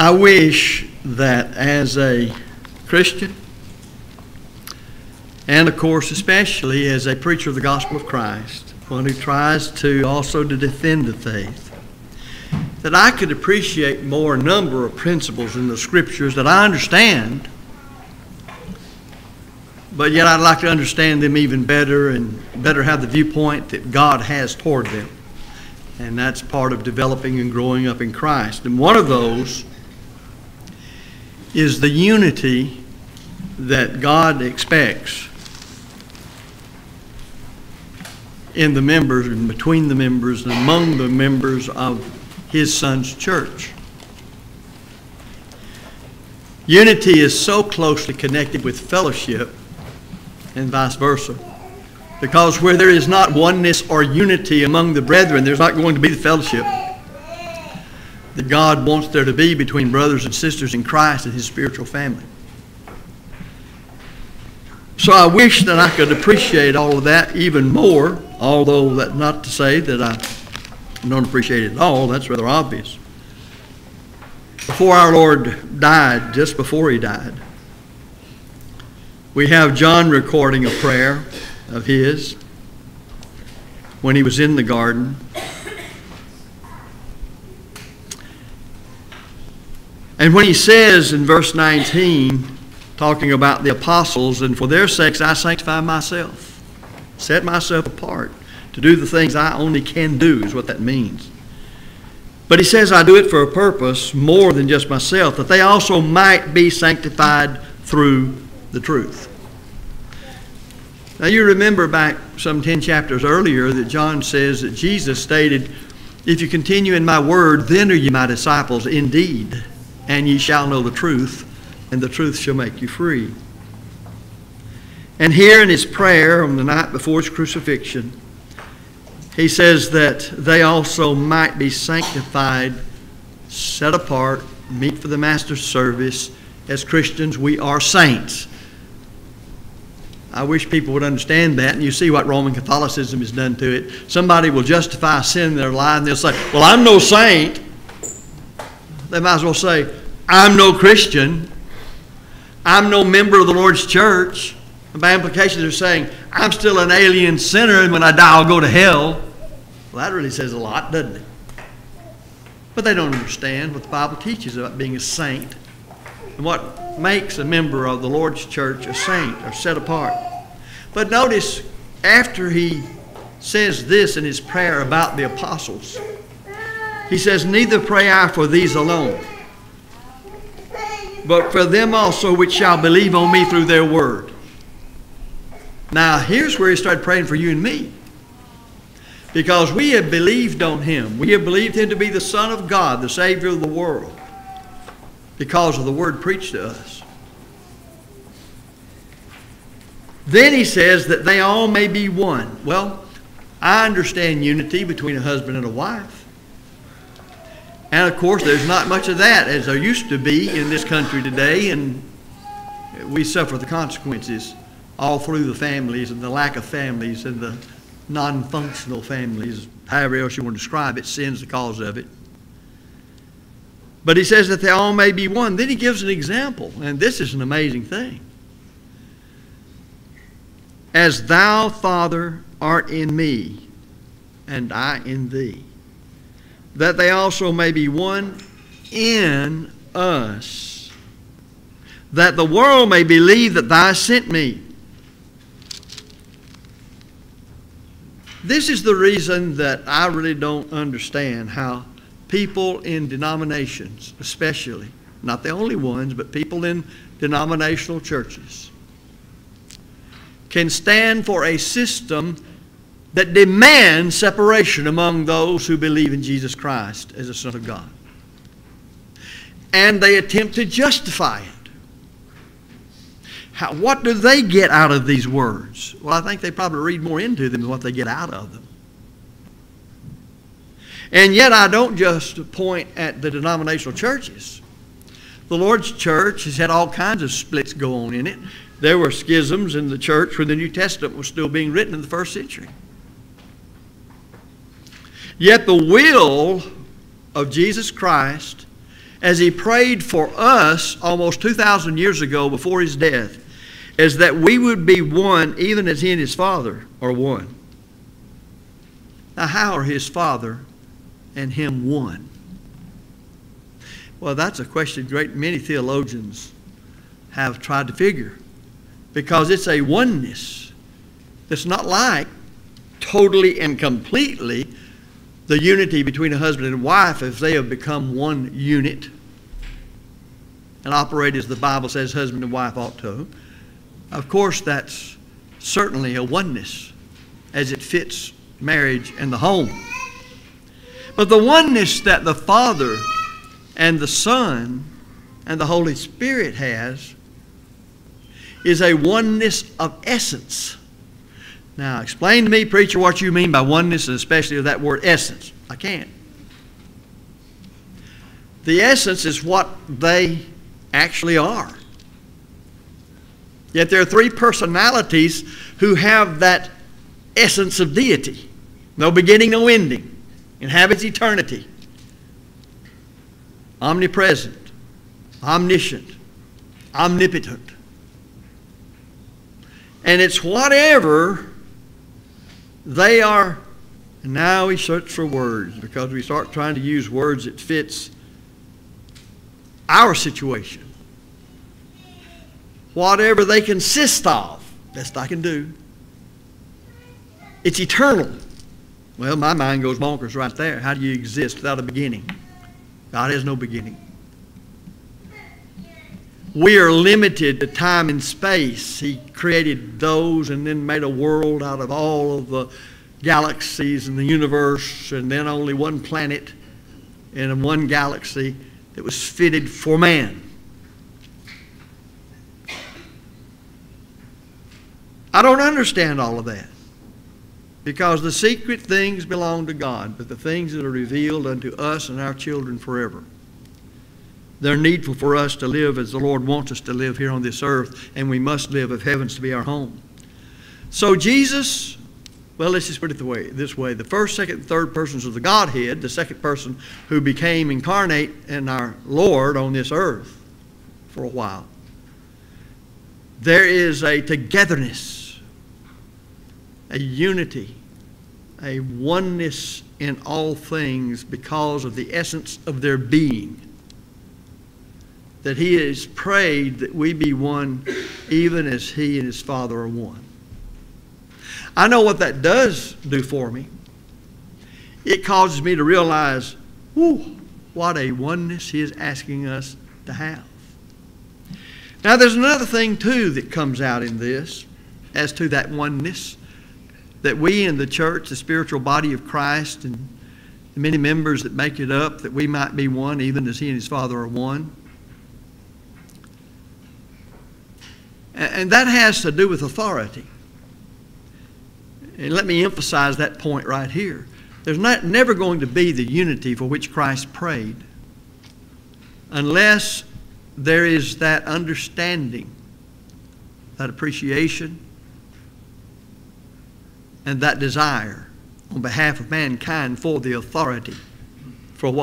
I wish that as a Christian, and of course, especially as a preacher of the gospel of Christ, one who tries to also to defend the faith, that I could appreciate more a number of principles in the scriptures that I understand, but yet I'd like to understand them even better and better have the viewpoint that God has toward them. And that's part of developing and growing up in Christ. And one of those is the unity that God expects in the members and between the members and among the members of his son's church. Unity is so closely connected with fellowship and vice versa. Because where there is not oneness or unity among the brethren, there's not going to be the fellowship that God wants there to be between brothers and sisters in Christ and his spiritual family. So I wish that I could appreciate all of that even more, although that not to say that I don't appreciate it at all. That's rather obvious. Before our Lord died, just before he died, we have John recording a prayer of his when he was in the garden. And when he says in verse 19, talking about the apostles, and for their sakes I sanctify myself, set myself apart to do the things I only can do, is what that means. But he says, I do it for a purpose more than just myself, that they also might be sanctified through the truth. Now, you remember back some 10 chapters earlier that John says that Jesus stated, If you continue in my word, then are you my disciples indeed, and ye shall know the truth, and the truth shall make you free. And here in his prayer on the night before his crucifixion, he says that they also might be sanctified, set apart, meet for the master's service. As Christians, we are saints. I wish people would understand that, and you see what Roman Catholicism has done to it. Somebody will justify sin in their life, and they'll say, Well, I'm no saint. They might as well say, I'm no Christian. I'm no member of the Lord's church. And by implication, they're saying, I'm still an alien sinner, and when I die, I'll go to hell. Well, that really says a lot, doesn't it? But they don't understand what the Bible teaches about being a saint and what makes a member of the Lord's church a saint or set apart. But notice, after he says this in his prayer about the apostles, he says, Neither pray I for these alone, but for them also which shall believe on me through their word. Now, here's where he started praying for you and me. Because we have believed on him. We have believed him to be the Son of God, the Savior of the world, because of the word preached to us. Then he says that they all may be one. Well, I understand unity between a husband and a wife. And of course, there's not much of that as there used to be in this country today, and we suffer the consequences all through the families and the lack of families and the non functional families, however else you want to describe it, sin's the cause of it. But he says that they all may be one. Then he gives an example, and this is an amazing thing. As thou, Father, art in me, and I in thee, that they also may be one in us, that the world may believe that thou sent me. This is the reason that I really don't understand how people in denominations, especially, not the only ones, but people in denominational churches, can stand for a system that demand separation among those who believe in Jesus Christ as the Son of God. And they attempt to justify it. How, what do they get out of these words? Well, I think they probably read more into them than what they get out of them. And yet, I don't just point at the denominational churches. The Lord's church has had all kinds of splits go on in it. There were schisms in the church when the New Testament was still being written in the first century. Yet, the will of Jesus Christ as he prayed for us almost 2,000 years ago before his death, is that we would be one even as he and his Father are one. Now, how are his Father and him one? Well, that's a question great many theologians have tried to figure because it's a oneness that's not like totally and completely the unity between a husband and wife if they have become one unit and operate as the Bible says husband and wife ought to. Of course, that's certainly a oneness as it fits marriage and the home. But the oneness that the Father and the Son and the Holy Spirit has is a oneness of essence. Now, explain to me, preacher, what you mean by oneness, and especially of that word essence. I can't. The essence is what they actually are. Yet there are three personalities who have that essence of deity no beginning, no ending, inhabits eternity, omnipresent, omniscient, omnipotent. And it's whatever they are. And now we search for words because we start trying to use words that fits our situation. Whatever they consist of, best I can do. It's eternal. Well, my mind goes bonkers right there. How do you exist without a beginning? God has no beginning. We are limited to time and space. He created those and then made a world out of all of the galaxies in the universe, and then only one planet in one galaxy that was fitted for man. I don't understand all of that. Because the secret things belong to God, but the things that are revealed unto us and our children forever. They're needful for us to live as the Lord wants us to live here on this earth, and we must live if heaven's to be our home. So Jesus, well, let's just put it the way, this way. The first, second, and third persons of the Godhead, the second person who became incarnate in our Lord on this earth for a while. There is a togetherness, a unity, a oneness in all things because of the essence of their being that he has prayed that we be one even as he and his Father are one. I know what that does do for me. It causes me to realize, whew, what a oneness he is asking us to have. Now, there's another thing, too, that comes out in this as to that oneness that we in the church, the spiritual body of Christ, and the many members that make it up, that we might be one even as he and his Father are one. And that has to do with authority. And let me emphasize that point right here. There's not, never going to be the unity for which Christ prayed unless there is that understanding, that appreciation, and that desire on behalf of mankind for the authority